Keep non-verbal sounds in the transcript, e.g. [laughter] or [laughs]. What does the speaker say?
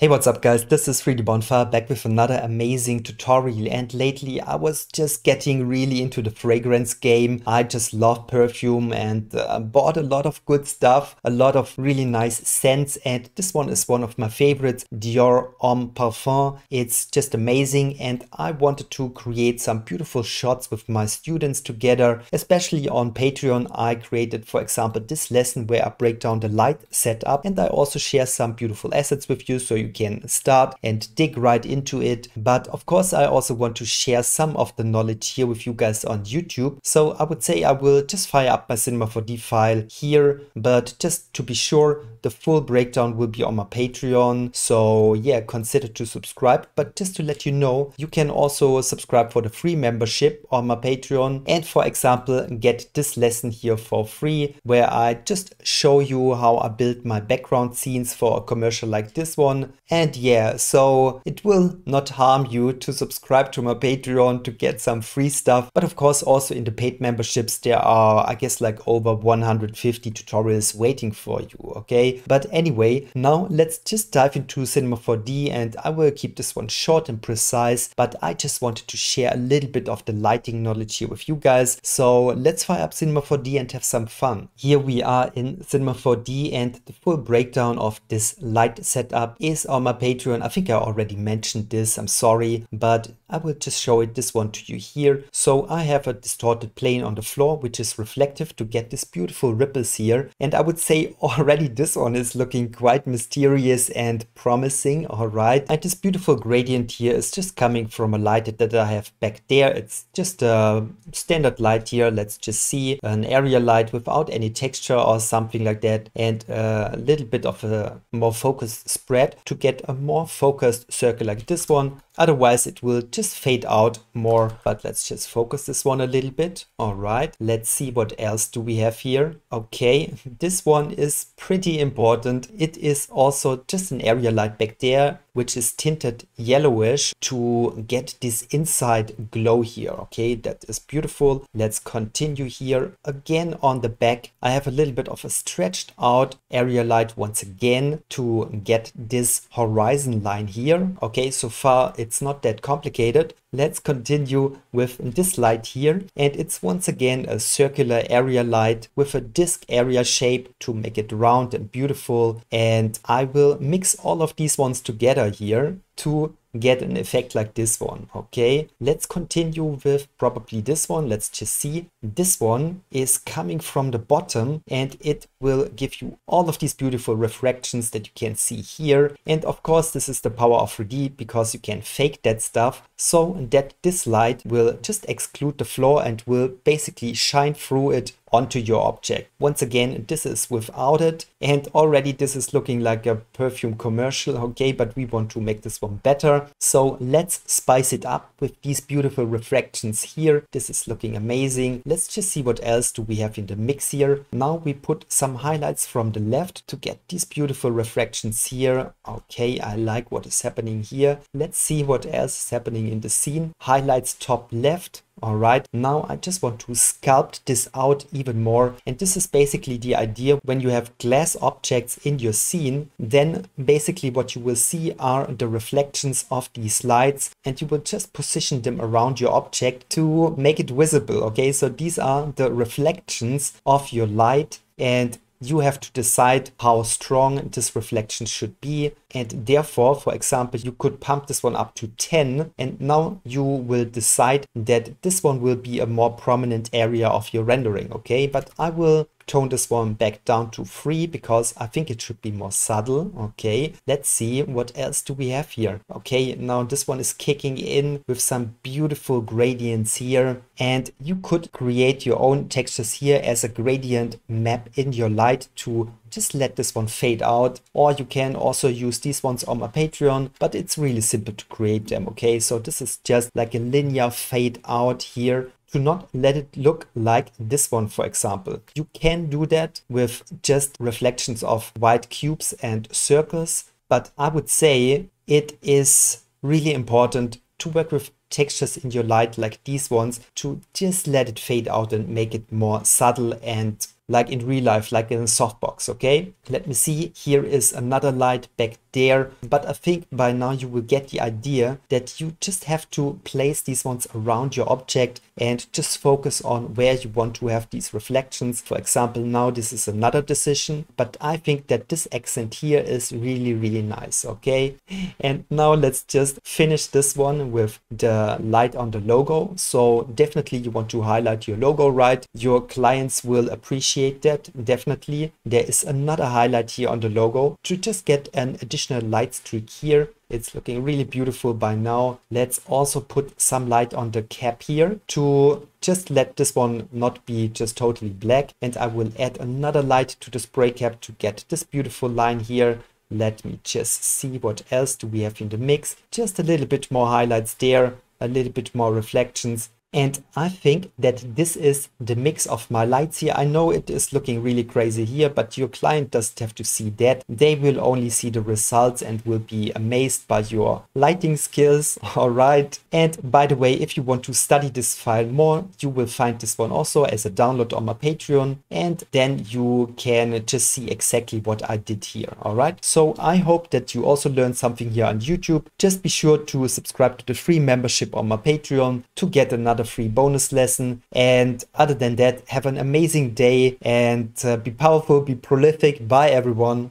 Hey, what's up guys? This is 3D Bonfire back with another amazing tutorial and lately I was just getting really into the fragrance game. I just love perfume and uh, bought a lot of good stuff, a lot of really nice scents and this one is one of my favorites, Dior Homme Parfum. It's just amazing and I wanted to create some beautiful shots with my students together, especially on Patreon. I created, for example, this lesson where I break down the light setup and I also share some beautiful assets with you so you you can start and dig right into it. But of course, I also want to share some of the knowledge here with you guys on YouTube. So I would say I will just fire up my Cinema 4D file here, but just to be sure, the full breakdown will be on my Patreon. So yeah, consider to subscribe. But just to let you know, you can also subscribe for the free membership on my Patreon. And for example, get this lesson here for free, where I just show you how I build my background scenes for a commercial like this one. And yeah, so it will not harm you to subscribe to my Patreon to get some free stuff. But of course, also in the paid memberships, there are, I guess, like over 150 tutorials waiting for you. Okay. But anyway, now let's just dive into Cinema 4D and I will keep this one short and precise. But I just wanted to share a little bit of the lighting knowledge here with you guys. So let's fire up Cinema 4D and have some fun. Here we are in Cinema 4D and the full breakdown of this light setup is on my Patreon. I think I already mentioned this, I'm sorry, but I will just show it this one to you here. So I have a distorted plane on the floor, which is reflective to get this beautiful ripples here. And I would say [laughs] already this one is looking quite mysterious and promising, all right. And this beautiful gradient here is just coming from a light that I have back there. It's just a standard light here. Let's just see an area light without any texture or something like that. And a little bit of a more focused spread to get a more focused circle like this one. Otherwise it will just fade out more, but let's just focus this one a little bit. All right, let's see what else do we have here. Okay, this one is pretty important. It is also just an area light back there which is tinted yellowish to get this inside glow here. Okay, that is beautiful. Let's continue here. Again on the back, I have a little bit of a stretched out area light once again to get this horizon line here. Okay, so far it's not that complicated. Let's continue with this light here and it's once again a circular area light with a disc area shape to make it round and beautiful and I will mix all of these ones together here to get an effect like this one okay? Let's continue with probably this one. Let's just see. This one is coming from the bottom and it will give you all of these beautiful refractions that you can see here. And of course this is the power of 3d because you can fake that stuff. So that this light will just exclude the floor and will basically shine through it onto your object. Once again, this is without it and already this is looking like a perfume commercial, okay, but we want to make this one better. So let's spice it up with these beautiful refractions here. This is looking amazing. Let's just see what else do we have in the mix here. Now we put some highlights from the left to get these beautiful refractions here. Okay, I like what is happening here. Let's see what else is happening in the scene. Highlights top left all right, now I just want to sculpt this out even more. And this is basically the idea when you have glass objects in your scene, then basically what you will see are the reflections of these lights and you will just position them around your object to make it visible. Okay, so these are the reflections of your light and you have to decide how strong this reflection should be and therefore for example you could pump this one up to 10 and now you will decide that this one will be a more prominent area of your rendering okay but I will tone this one back down to 3 because I think it should be more subtle. Okay, let's see what else do we have here. Okay, now this one is kicking in with some beautiful gradients here and you could create your own textures here as a gradient map in your light to just let this one fade out or you can also use these ones on my patreon but it's really simple to create them okay so this is just like a linear fade out here to not let it look like this one, for example. You can do that with just reflections of white cubes and circles, but I would say it is really important to work with textures in your light like these ones to just let it fade out and make it more subtle and like in real life, like in a softbox, okay? Let me see, here is another light back there, but I think by now you will get the idea that you just have to place these ones around your object and just focus on where you want to have these reflections. For example, now this is another decision, but I think that this accent here is really, really nice, okay? And now let's just finish this one with the light on the logo. So definitely you want to highlight your logo right. Your clients will appreciate that, definitely. There is another highlight here on the logo to just get an additional light streak here it's looking really beautiful by now. Let's also put some light on the cap here to just let this one not be just totally black. And I will add another light to the spray cap to get this beautiful line here. Let me just see what else do we have in the mix. Just a little bit more highlights there, a little bit more reflections and I think that this is the mix of my lights here. I know it is looking really crazy here, but your client doesn't have to see that. They will only see the results and will be amazed by your lighting skills. [laughs] All right. And by the way, if you want to study this file more, you will find this one also as a download on my Patreon. And then you can just see exactly what I did here. All right. So I hope that you also learned something here on YouTube. Just be sure to subscribe to the free membership on my Patreon to get another another free bonus lesson. And other than that, have an amazing day and uh, be powerful, be prolific. Bye, everyone.